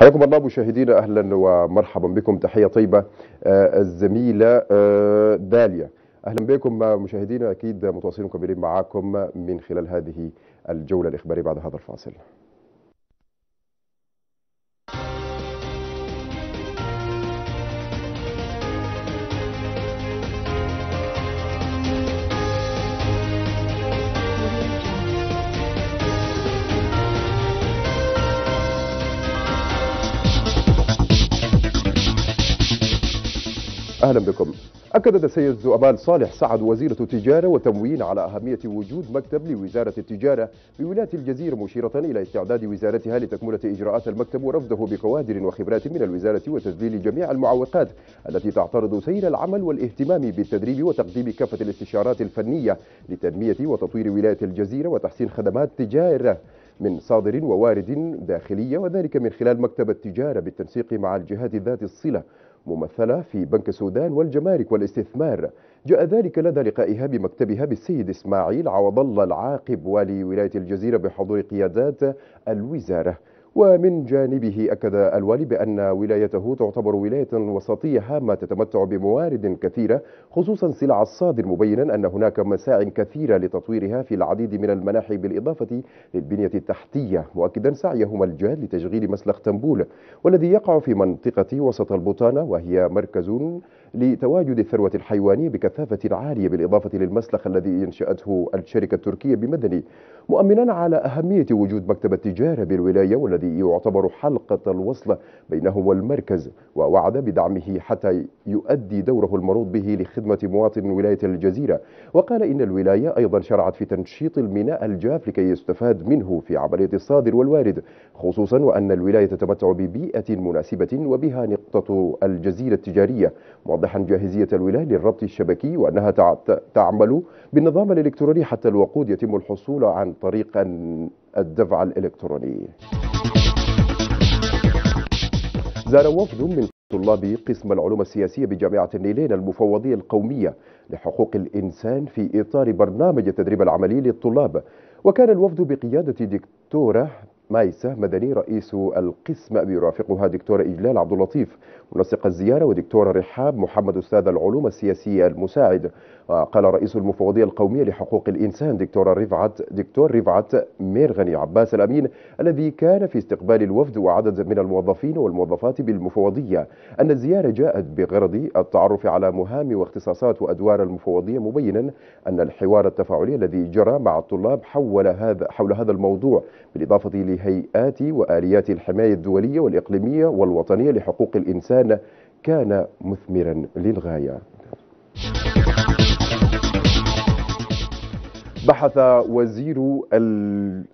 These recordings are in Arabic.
حياكم الله مشاهدينا أهلا ومرحبا بكم. تحية طيبة آه، الزميلة آه، داليا. أهلا بكم مشاهدينا أكيد متواصلين مكملين معاكم من خلال هذه الجولة الإخبارية بعد هذا الفاصل. أهلا بكم. أكدت السيد زؤمان صالح سعد وزيرة التجارة والتموين على أهمية وجود مكتب لوزارة التجارة بولاية الجزيرة مشيرة إلى استعداد وزارتها لتكملة إجراءات المكتب ورفضه بكوادر وخبرات من الوزارة وتذليل جميع المعوقات التي تعترض سير العمل والاهتمام بالتدريب وتقديم كافة الاستشارات الفنية لتنميه وتطوير ولاية الجزيرة وتحسين خدمات تجارة من صادر ووارد داخلية وذلك من خلال مكتب التجارة بالتنسيق مع الجهات ذات الصلة ممثلة في بنك السودان والجمارك والاستثمار. جاء ذلك لدى لقائها بمكتبها بالسيد إسماعيل عوض الله العاقب والي ولاية الجزيرة بحضور قيادات الوزارة. ومن جانبه أكد الوالي بأن ولايته تعتبر ولاية وسطية هامة تتمتع بموارد كثيرة خصوصا سلع الصادر مبينا أن هناك مساع كثيرة لتطويرها في العديد من المناحي بالإضافة للبنية التحتية مؤكدا سعيهما الجاد لتشغيل مسلخ تنبول والذي يقع في منطقة وسط البطانة وهي مركز لتواجد الثروة الحيوانية بكثافة عالية بالإضافة للمسلخ الذي ينشأته الشركة التركية بمدني مؤمنا على أهمية وجود مكتب التجارة بالولاية والذي يعتبر حلقة الوصل بينه والمركز ووعد بدعمه حتى يؤدي دوره المروض به لخدمة مواطن ولاية الجزيرة. وقال إن الولاية أيضا شرعت في تنشيط الميناء الجاف لكي يستفاد منه في عملية الصادر والوارد خصوصا وأن الولاية تتمتع ببيئة مناسبة وبها نقطة الجزيرة التجارية. موضحا جاهزية الولاية للربط الشبكي وأنها تعمل بالنظام الإلكتروني حتى الوقود يتم الحصول عن طريق الدفع الإلكتروني. زار وفد من طلاب قسم العلوم السياسية بجامعة النيلين المفوضية القومية لحقوق الإنسان في إطار برنامج التدريب العملي للطلاب. وكان الوفد بقيادة دكتورة مايسة مدني رئيس القسم بيرافقها دكتورة إجلال عبد اللطيف. منسق الزيارة ودكتورة رحاب محمد أستاذ العلوم السياسية المساعد. وقال رئيس المفوضية القومية لحقوق الإنسان دكتورة رفعت دكتور رفعت ميرغني عباس الأمين الذي كان في استقبال الوفد وعدد من الموظفين والموظفات بالمفوضية أن الزيارة جاءت بغرض التعرف على مهام واختصاصات وأدوار المفوضية مبينا أن الحوار التفاعلي الذي جرى مع الطلاب حول هذا حول هذا الموضوع بالإضافة لهيئات وآليات الحماية الدولية والإقليمية والوطنية لحقوق الإنسان كان مثمرا للغاية. بحث وزير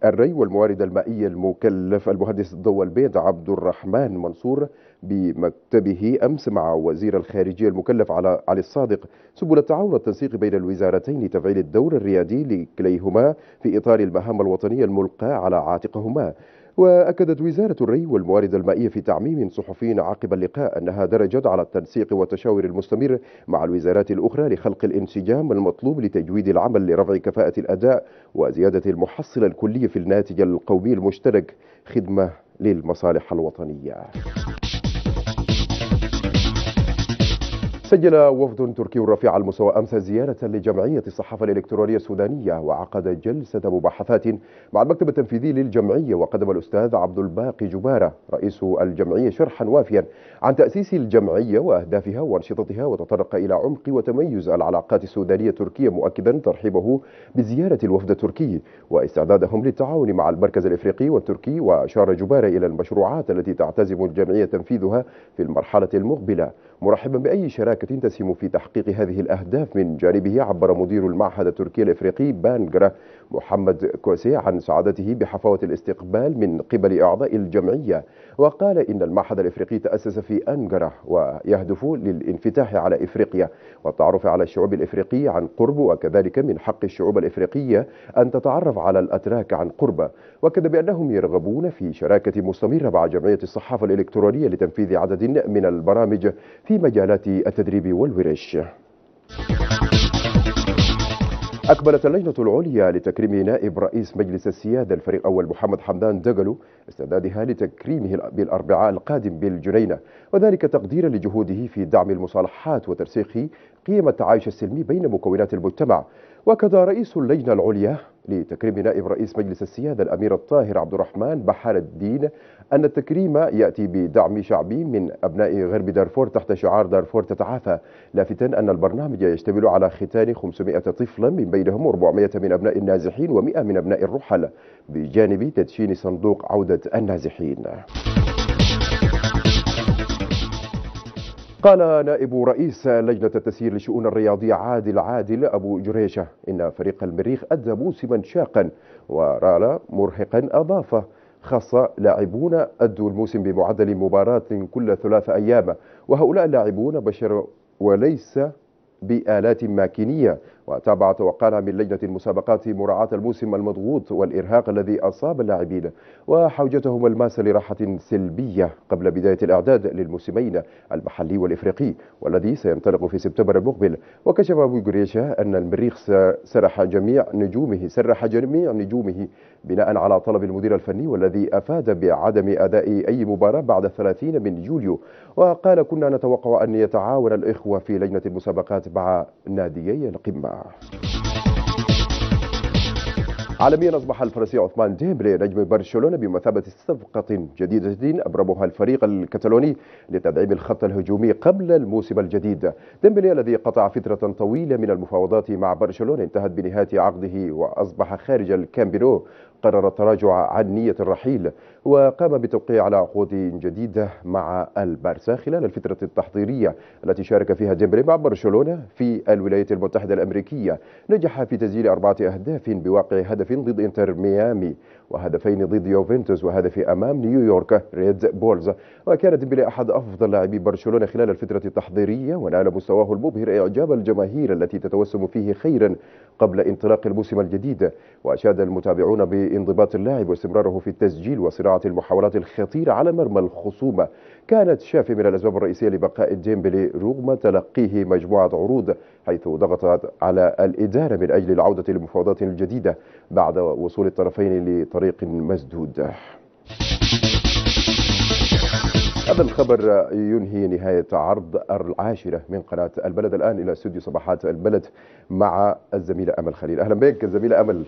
الري والموارد المائية المكلف المهندس ضوى البيض عبد الرحمن منصور بمكتبه أمس مع وزير الخارجية المكلف على علي الصادق سبل التعاون والتنسيق بين الوزارتين لتفعيل الدور الريادي لكليهما في إطار المهام الوطنية الملقاة على عاتقهما. وأكدت وزارة الري والموارد المائية في تعميم صحفي عقب اللقاء أنها درجت على التنسيق والتشاور المستمر مع الوزارات الأخرى لخلق الانسجام المطلوب لتجويد العمل لرفع كفاءة الأداء وزيادة المحصلة الكلية في الناتج القومي المشترك خدمة للمصالح الوطنية. سجل وفد تركي رفيع المستوى أمس زيارة لجمعية الصحافة الإلكترونية السودانية وعقد جلسة مباحثات مع المكتب التنفيذي للجمعية وقدم الأستاذ عبد الباقي جبارة رئيس الجمعية شرحا وافيا عن تأسيس الجمعية وأهدافها وأنشطتها وتطرق إلى عمق وتميز العلاقات السودانية التركية مؤكدا ترحيبه بزيارة الوفد التركي واستعدادهم للتعاون مع المركز الإفريقي والتركي وأشار جبارة إلى المشروعات التي تعتزم الجمعية تنفيذها في المرحلة المقبلة مرحبا بأي شراكة تسهم في تحقيق هذه الأهداف من جانبه عبر مدير المعهد التركي الإفريقي بانجرا محمد كوسي عن سعادته بحفاوة الاستقبال من قبل أعضاء الجمعية. وقال إن المعهد الإفريقي تأسس في أنقرة ويهدف للانفتاح على إفريقيا والتعرف على الشعوب الإفريقية عن قرب وكذلك من حق الشعوب الإفريقية أن تتعرف على الأتراك عن قرب. وكذا بأنهم يرغبون في شراكة مستمرة مع جمعية الصحافة الإلكترونية لتنفيذ عدد من البرامج في مجالات التدريب. والورش أكملت اللجنة العليا لتكريم نائب رئيس مجلس السيادة الفريق أول محمد حمدان دقلو استعدادها لتكريمه بالأربعاء القادم بالجنينة وذلك تقديرا لجهوده في دعم المصالحات وترسيخ قيم التعايش السلمي بين مكونات المجتمع. وكذا رئيس اللجنة العليا لتكريم نائب رئيس مجلس السيادة الأمير الطاهر عبد الرحمن بحر الدين أن التكريم يأتي بدعم شعبي من أبناء غرب دارفور تحت شعار دارفور تتعافى. لافتا أن البرنامج يشتمل على ختان 500 طفلا من بينهم 400 من أبناء النازحين و100 من أبناء الرحل بجانب تدشين صندوق عودة النازحين. قال نائب رئيس لجنة التسيير لشؤون الرياضية عادل عادل أبو جريشة إن فريق المريخ أدى موسما شاقا ورال مرهقا أضاف خاصة لاعبون أدوا الموسم بمعدل مباراة كل ثلاث أيام وهؤلاء اللاعبون بشر وليس بآلات ماكينية وتابع توقعنا من لجنة المسابقات مراعاة الموسم المضغوط والإرهاق الذي أصاب اللاعبين وحوجتهم الماسة لراحة سلبية قبل بداية الإعداد للموسمين المحلي والإفريقي والذي سينطلق في سبتمبر المقبل. وكشف أبو قريشة أن المريخ سرح جميع نجومه سرح جميع نجومه بناء على طلب المدير الفني والذي أفاد بعدم أداء أي مباراة بعد 30 من يوليو. وقال كنا نتوقع أن يتعاون الإخوة في لجنة المسابقات مع ناديي القمة. عالميا أصبح الفرنسي عثمان ديمبلي نجم برشلونة بمثابة صفقة جديدة أبرمها الفريق الكتالوني لتدعيم الخط الهجومي قبل الموسم الجديد. ديمبلي الذي قطع فترة طويلة من المفاوضات مع برشلونة انتهت بنهاية عقده وأصبح خارج الكامب نو. قرر التراجع عن نية الرحيل وقام بالتوقيع على عقود جديدة مع البارسا خلال الفترة التحضيرية التي شارك فيها ديمبلي مع برشلونة في الولايات المتحدة الأمريكية. نجح في تسجيل أربعة أهداف بواقع هدف ضد إنتر ميامي. وهدفين ضد يوفنتوس وهدف أمام نيويورك ريد بولز. وكان ديمبلي أحد أفضل لاعبي برشلونة خلال الفترة التحضيرية ونال مستواه المبهر إعجاب الجماهير التي تتوسم فيه خيرا قبل انطلاق الموسم الجديد. وأشاد المتابعون بانضباط اللاعب واستمراره في التسجيل وصناعة المحاولات الخطيرة على مرمى الخصوم. كان تشافي من الأسباب الرئيسية لبقاء ديمبلي رغم تلقيه مجموعة عروض حيث ضغطت على الإدارة من أجل العودة للمفاوضات الجديدة بعد وصول الطرفين لطريق مسدود. هذا الخبر ينهي نهاية عرض العاشرة من قناة البلد. الآن إلى استوديو صباحات البلد مع الزميلة أمل خليل. أهلا بك زميلة أمل.